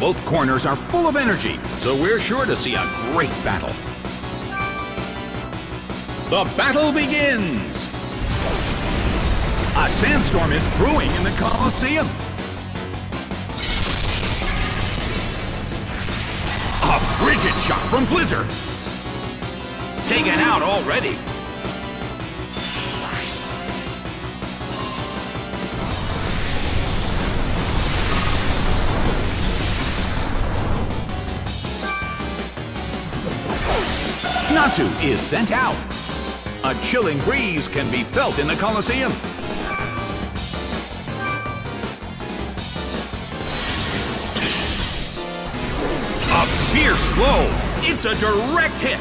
Both corners are full of energy, so we're sure to see a great battle. The battle begins! A sandstorm is brewing in the Colosseum. A frigid shot from Blizzard. Taken out already. Is sent out. A chilling breeze can be felt in the Colosseum. A fierce blow. It's a direct hit.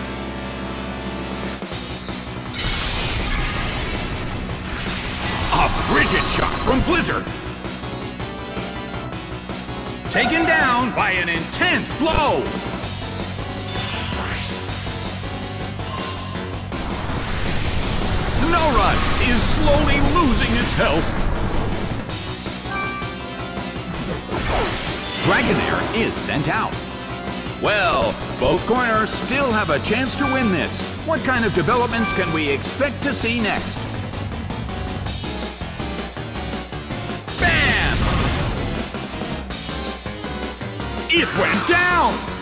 A frigid shot from Blizzard. Taken down by an intense blow. Snorunt is slowly losing its health. Dragonair is sent out. Well, both corners still have a chance to win this. What kind of developments can we expect to see next? Bam! It went down!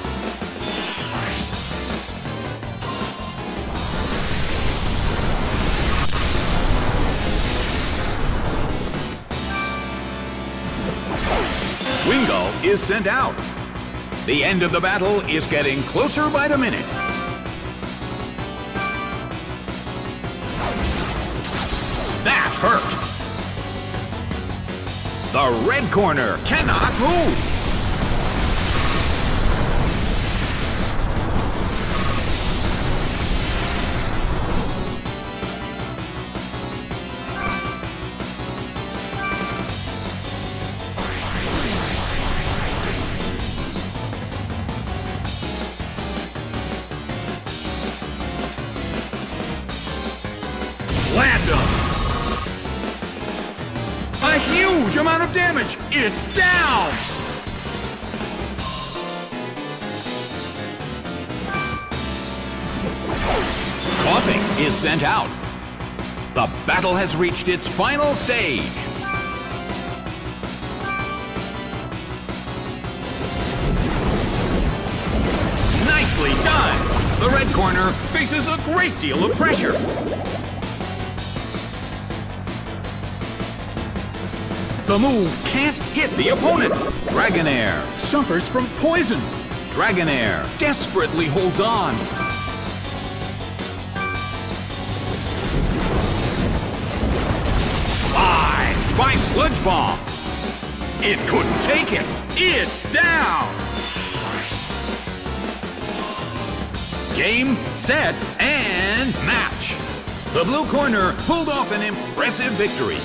Is sent out. The end of the battle is getting closer by the minute. That hurt. The red corner cannot move. Slammed him. A huge amount of damage. It's down. Koffing is sent out. The battle has reached its final stage. Nicely done! The red corner faces a great deal of pressure. The move can't hit the opponent. Dragonair suffers from poison. Dragonair desperately holds on. Slide by Sludge Bomb. It couldn't take it. It's down. Game, set, and match. The blue corner pulled off an impressive victory.